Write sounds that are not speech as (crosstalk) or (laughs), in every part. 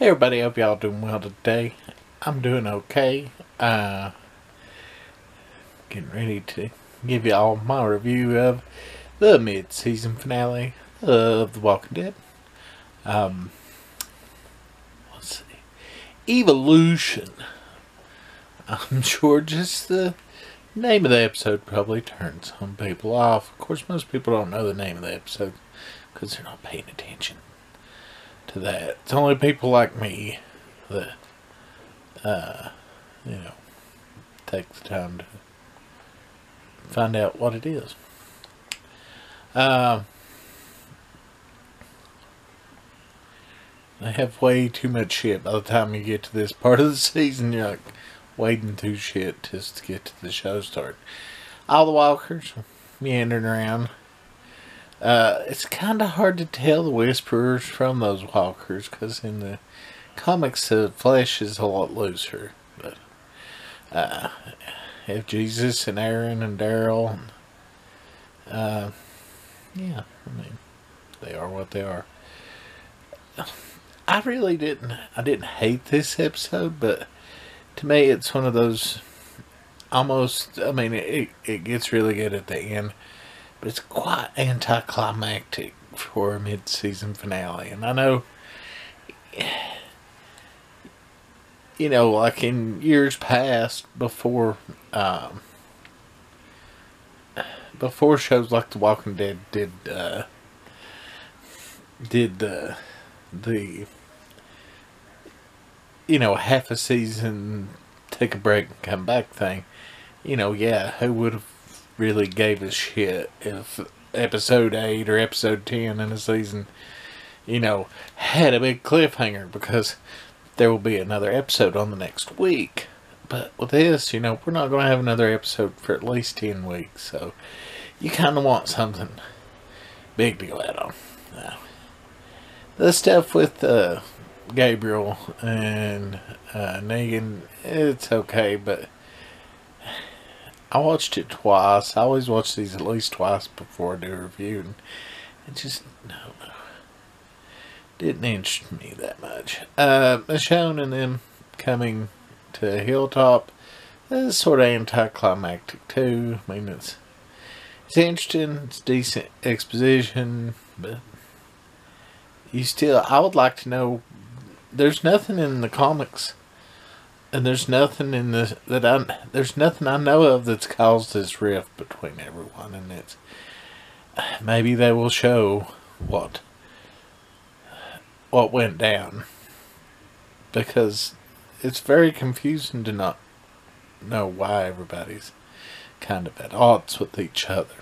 Hey everybody, hope y'all doing well today. I'm doing okay. Uh, getting ready to give y'all my review of the mid-season finale of The Walking Dead. Um, let's see. Evolution. I'm (laughs) sure just the name of the episode probably turned some people off. Of course, most people don't know the name of the episode because they're not paying attention that. It's only people like me that, uh, you know, take the time to find out what it is. Um, they have way too much shit by the time you get to this part of the (laughs) season. You're like wading through shit just to get to the show start. All the walkers meandering around uh, it's kind of hard to tell the whisperers from those walkers because in the comics the flesh is a lot looser. But uh, if Jesus and Aaron and Daryl, uh, yeah, I mean they are what they are. I really didn't. I didn't hate this episode, but to me, it's one of those almost. I mean, it it gets really good at the end but it's quite anticlimactic for a mid-season finale. And I know, (sighs) you know, like in years past, before um, before shows like The Walking Dead did uh, did the the you know half a season take a break and come back thing. You know, yeah, who would have really gave a shit if episode 8 or episode 10 in a season, you know, had a big cliffhanger because there will be another episode on the next week. But with this, you know, we're not going to have another episode for at least 10 weeks, so you kind of want something big to go out on. Now, the stuff with uh, Gabriel and uh, Negan, it's okay, but I watched it twice. I always watch these at least twice before I do a review. And it just, no, no. Didn't interest me that much. Uh, Michonne and them coming to Hilltop is sort of anticlimactic too. I mean, it's, it's interesting. It's decent exposition, but you still, I would like to know, there's nothing in the comics and there's nothing in this that I there's nothing I know of that's caused this rift between everyone, and it's maybe they will show what what went down because it's very confusing to not know why everybody's kind of at odds with each other.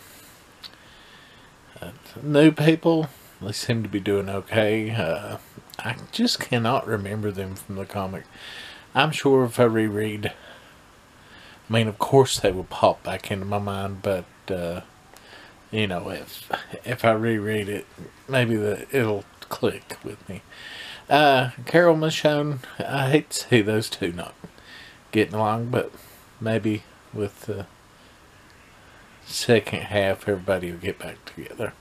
Uh, new people, they seem to be doing okay. Uh, I just cannot remember them from the comic. I'm sure if I reread, I mean, of course they will pop back into my mind, but, uh, you know, if if I reread it, maybe the, it'll click with me. Uh, Carol Michonne, I hate to see those two not getting along, but maybe with the second half, everybody will get back together.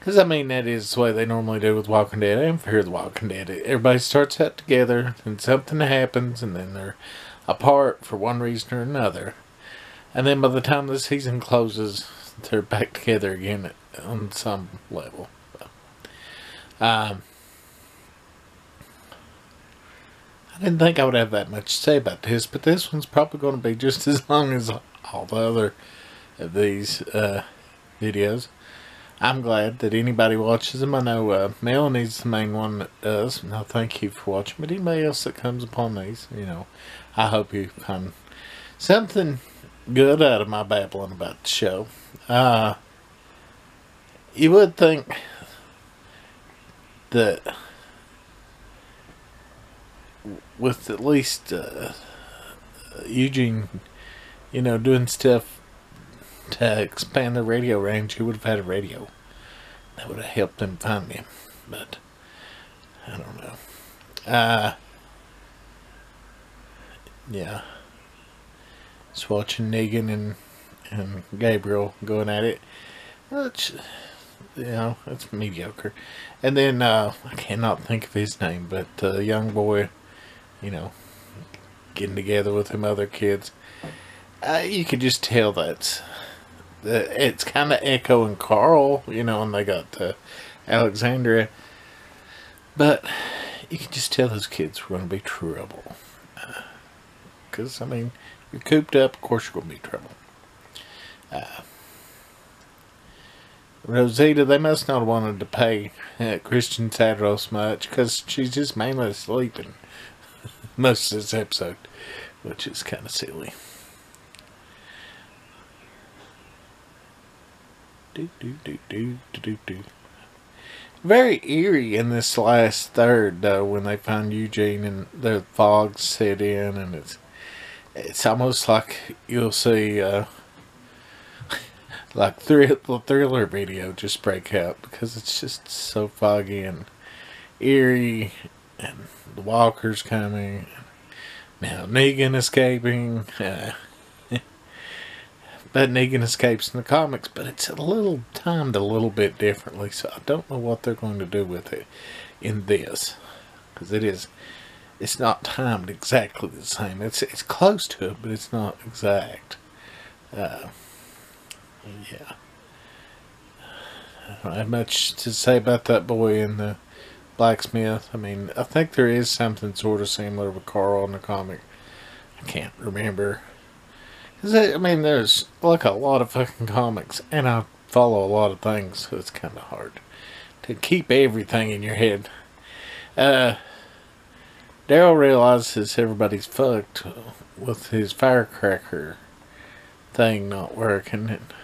Because, I mean, that is the way they normally do with Walking Dead and Fear the Walking Dead. Everybody starts out together, and something happens, and then they're apart for one reason or another. And then by the time the season closes, they're back together again on some level. Um, I didn't think I would have that much to say about this, but this one's probably going to be just as long as all the other of these uh, videos. I'm glad that anybody watches them. I know uh, Melanie's the main one that does. No, thank you for watching. But anybody else that comes upon these, you know, I hope you find something good out of my babbling about the show. Uh, you would think that with at least uh, Eugene, you know, doing stuff to expand the radio range, he would have had a radio. That would have helped him find him. But, I don't know. Uh, yeah. Just watching Negan and, and Gabriel going at it. Which, you know, it's mediocre. And then uh, I cannot think of his name, but uh, young boy, you know, getting together with them other kids. Uh, you could just tell that's it's kind of echoing Carl, you know, and they got uh, Alexandria, but you can just tell those kids were going to be trouble. Because, uh, I mean, you're cooped up, of course you're going to be trouble. Uh, Rosita, they must not have wanted to pay uh, Christian Serratos much because she's just mainly sleeping (laughs) most of this episode, which is kind of silly. Do, do, do, do, do, do. Very eerie in this last third, though, when they find Eugene and the fog set in, and it's it's almost like you'll see. Uh, (laughs) like the thriller video just break out because it's just so foggy and eerie and the walkers coming now Negan escaping uh, but Negan escapes in the comics but it's a little timed a little bit differently so I don't know what they're going to do with it in this because it is it's not timed exactly the same it's it's close to it but it's not exact uh, yeah. I don't have much to say about that boy in the blacksmith. I mean, I think there is something sort of similar with Carl in the comic. I can't remember. I mean, there's like a lot of fucking comics, and I follow a lot of things, so it's kind of hard to keep everything in your head. Uh, Daryl realizes everybody's fucked with his firecracker thing not working. And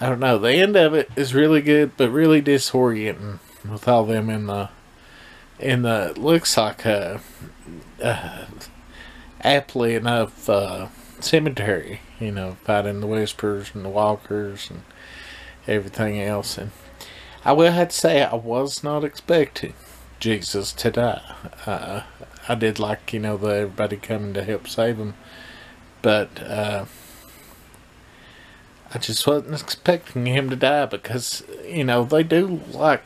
I don't know. The end of it is really good, but really disorienting with all them in the in the looks like a, a aptly enough uh, cemetery. You know, fighting the whispers and the walkers and everything else. And I will have to say, I was not expecting Jesus to die. Uh, I did like you know the everybody coming to help save him, but. Uh, I just wasn't expecting him to die because, you know, they do like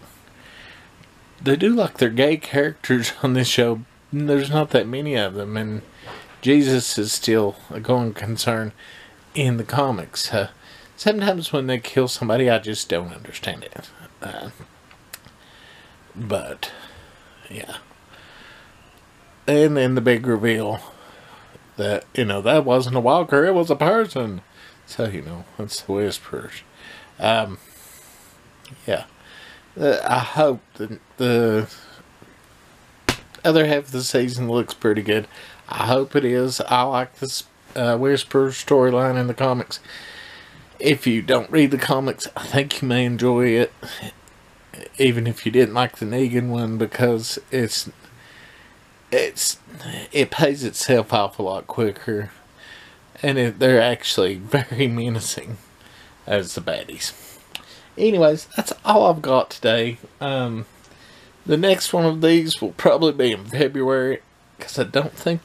they do like their gay characters (laughs) on this show. There's not that many of them, and Jesus is still a going concern in the comics. Uh, sometimes when they kill somebody, I just don't understand it. Uh, but yeah, and then the big reveal that you know that wasn't a walker; it was a person. So, you know, that's the whispers. Um, yeah. Uh, I hope that the other half of the season looks pretty good. I hope it is. I like this uh, Whisper storyline in the comics. If you don't read the comics, I think you may enjoy it. Even if you didn't like the Negan one, because it's it's it pays itself off a lot quicker and it, they're actually (laughs) very menacing as the baddies. Anyways, that's all I've got today. Um, the next one of these will probably be in February because I don't think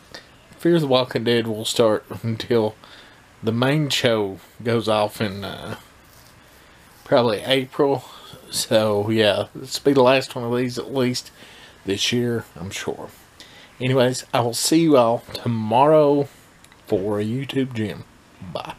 Fear the Walking Dead will start (laughs) until the main show goes off in uh, probably April. So yeah, this will be the last one of these at least this year, I'm sure. Anyways, I will see you all tomorrow for a YouTube gym. Bye.